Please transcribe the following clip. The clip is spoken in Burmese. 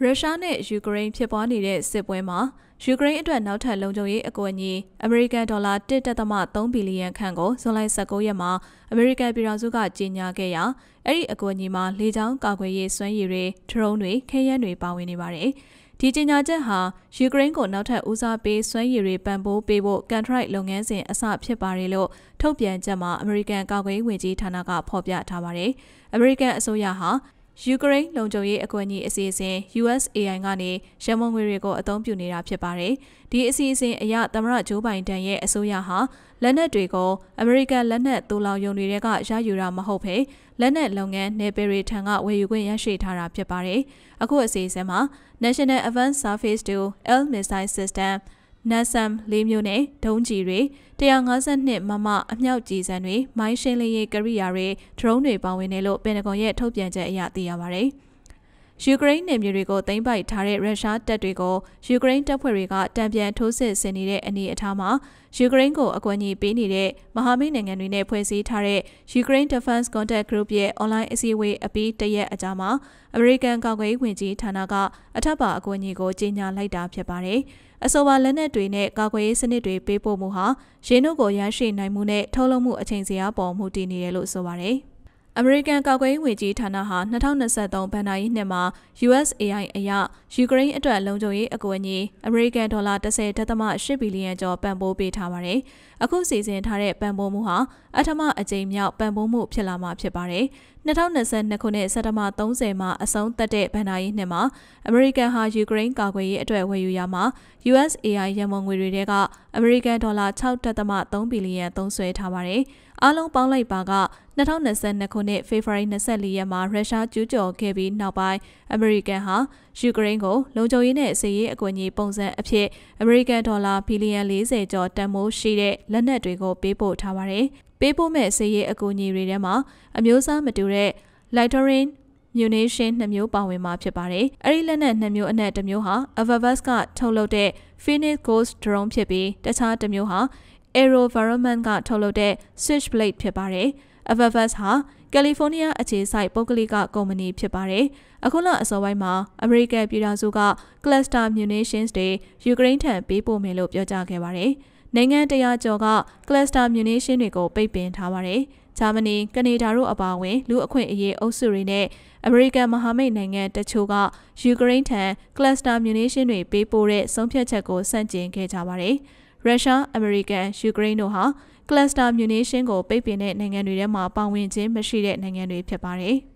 ရုရှားနဲ့ယူကရိန်းဖြစ်ပွားနေတဲ့စစ်ပွဲမှာယူကရိန်းအတွက်နောက်ထပ်လုံခြုံရေးအကူအညီအမေရိကန်ဒေါ်လာ1.3ဘီလီယံခန့်ကိုဇွန်လ19ရက်မှာအမေရိကန်ပြည်ထောင်စုကကြေညာခဲ့ရာအဲ့ဒီအကူအညီမှာလေကြောင်းကာကွယ်ရေးစွမ်းရည်တွေဒရုန်းတွေခဲယမ်းတွေပါဝင်နေပါတယ်။ဒီကြေညာချက်ဟာယူကရိန်းကိုနောက်ထပ်ဦးစားပေးစွမ်းရည်တွေပံ့ပိုးပေးဖို့ကန်ထရိုက်လုပ်ငန်းစဉ်အစဖြစ်ပါတယ်လို့ထုတ်ပြန်ချက်မှာအမေရိကန်ကာကွယ်ရေးဝန်ကြီးဌာနကဖော်ပြထားပါတယ်။အမေရိကန်အစိုးရဟာ ယူကရိန်းလုံခြုံရေးအကူအညီအစီအစဉ် USAI ကနေရမုံငွေတွေကိုအသုံးပြုနေတာဖြစ်ပါတယ်။ဒီအစီအစဉ်အရသမရဂျိုးဘိုင်ဒန်ရဲ့အစိုးရဟာလက်နက်တွေကိုအမေရိကန်လက်နက်တူလောင်ယုံတွေကရယူတာမဟုတ်ဘဲလက်နက်လုပ်ငန်းနယ်ပယ်တွေထံကဝယ်ယူခွင့်ရရှိထားတာဖြစ်ပါတယ်။အခုအစီအစဉ်မှာ National Advanced Surface to Air Missile System နတ်ဆမ်လေးမျိုးနဲ့ဒုံးကြီးတွေ152မမအမြောက်ကြီးစံတွေမိုင်းရှင်းလင်းရေးကရိယာတွေဒရုန်းတွေပါဝင်တယ်လို့ပင်တဂွန်ရဲ့ထုတ်ပြန်ချက်အရသိရပါဗျ။ ယူကရိန်းနယ်မြေတွေကိုသိမ်းပိုက်ထားတဲ့ရုရှားတပ်တွေကိုယူကရိန်းတပ်ဖွဲ့တွေကတံပြန်ထိုးစစ်ဆင်နေတဲ့အနေအထားမှာယူကရိန်းကိုအကွက်ကြီးပေးနေတဲ့မဟာမိတ်နိုင်ငံတွေနဲ့ဖွဲ့စည်းထားတဲ့ Ukraine Defense Contact Group ရဲ့ online အစည်းအဝေးအပြီးတရက်အကြာမှာအမေရိကန်ကာကွယ်ရေးဝန်ကြီးဌာနကအထက်ပါအကွက်ကြီးကိုကြေညာလိုက်တာဖြစ်ပါတယ်။အဆိုပါလက်နက်တွေနဲ့ကာကွယ်ရေးစနစ်တွေပေးပို့မှုဟာရင်းနှုတ်ကိုရရှိနိုင်မှုနဲ့ထုတ်လုပ်မှုအချိန်စရာပေါ်မှုတည်နေတယ်လို့ဆိုပါတယ်။ အမေရိကန်ကာကွယ်ရေးဝန်ကြီးဌာနဟာ2023ဘဏ္ဍာရေးနှစ်မှာ USAI အရယူကရိန်းအတွက်လုံခြုံရေးအကူအညီအမေရိကန်ဒေါ်လာ10.8ဘီလီယံကျော်ပံ့ပိုးပေးထားပါတယ်။အခုစီစဉ်ထားတဲ့ပံ့ပိုးမှုဟာအထမအကြိမ်မြောက်ပံ့ပိုးမှုဖြစ်လာမှာဖြစ်ပါတယ်။2022ခုနှစ်စက်တဘာ30မှာအဆုံးသတ်တဲ့ဘဏ္ဍာရေးနှစ်မှာအမေရိကန်ဟာယူကရိန်းကာကွယ်ရေးအတွက်ဝယ်ယူရမှာ USAI ရန်ပုံငွေတွေကအမေရိကန်ဒေါ်လာ6.3ဘီလီယံသုံးစွဲထားပါတယ်။အားလုံးပေါင်းလိုက်ပါက 2022ခုနှစ်ဖေဖော်ဝါရီ24ရက်မှာရုရှားကျူးကျော်ခဲ့ပြီးနောက်ပိုင်းအမေရိကန်ဟာယူကရိန်းကိုလုံခြုံရေးနဲ့စစ်ရေးအကူအညီပုံစံအဖြစ်အမေရိကန်ဒေါ်လာဘီလီယံ40ကျော်တန်ဖိုးရှိတဲ့လက်နက်တွေကိုပေးပို့ထားပါတယ်။ပေးပို့မဲ့စစ်ရေးအကူအညီတွေထဲမှာအမျိုးအစားမတူတဲ့ Lightering munition နှစ်မျိုးပါဝင်မှာဖြစ်ပါတယ်။အဲဒီလက်နက်နှစ်မျိုးအနက်တစ်မျိုးဟာ Avavas ကထုတ်လုပ်တဲ့ Phoenix Ghost drone ဖြစ်ပြီးတခြားတစ်မျိုးဟာ Aerovironment ကထုတ်လုပ်တဲ့ Switchblade ဖြစ်ပါတယ်။ Avavas ဟာကယ်လီဖိုးနီးယားအခြေစိုက်ပုဂ္ဂလိကကုမ္ပဏီဖြစ်ပါတယ်။အခုလအစောပိုင်းမှာအမေရိကန်ပြည်ထောင်စုက Cluster Munitions တွေယူကရိန်းထံပေးပို့မယ်လို့ပြောကြားခဲ့ပါတယ်။နိုင်ငံတရာကျော်က Cluster Munition တွေကိုပိတ်ပင်ထားပါတယ်။ဂျာမနီ၊ကနေဒါတို့အပါအဝင်လူအခွင့်အရေးအုပ်စုတွေနဲ့အမေရိကန်မဟာမိတ်နိုင်ငံတချို့ကယူကရိန်းထံ Cluster Munition တွေပေးပို့တဲ့ဆုံးဖြတ်ချက်ကိုဆန့်ကျင်ခဲ့ကြပါတယ်။ရုရှားအမေရိကန်ယူကရိန်းတို့ဟာ ကလစတာမြူနီရှင်ကိုပိတ်ပင်တဲ့နိုင်ငံတွေထဲမှာပါဝင်ခြင်းမရှိတဲ့နိုင်ငံတွေဖြစ်ပါတယ်။